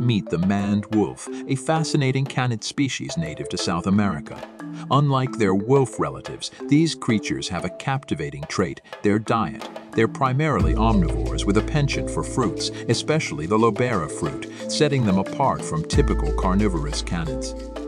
meet the maned wolf, a fascinating canid species native to South America. Unlike their wolf relatives, these creatures have a captivating trait, their diet. They're primarily omnivores with a penchant for fruits, especially the lobeira fruit, setting them apart from typical carnivorous canids.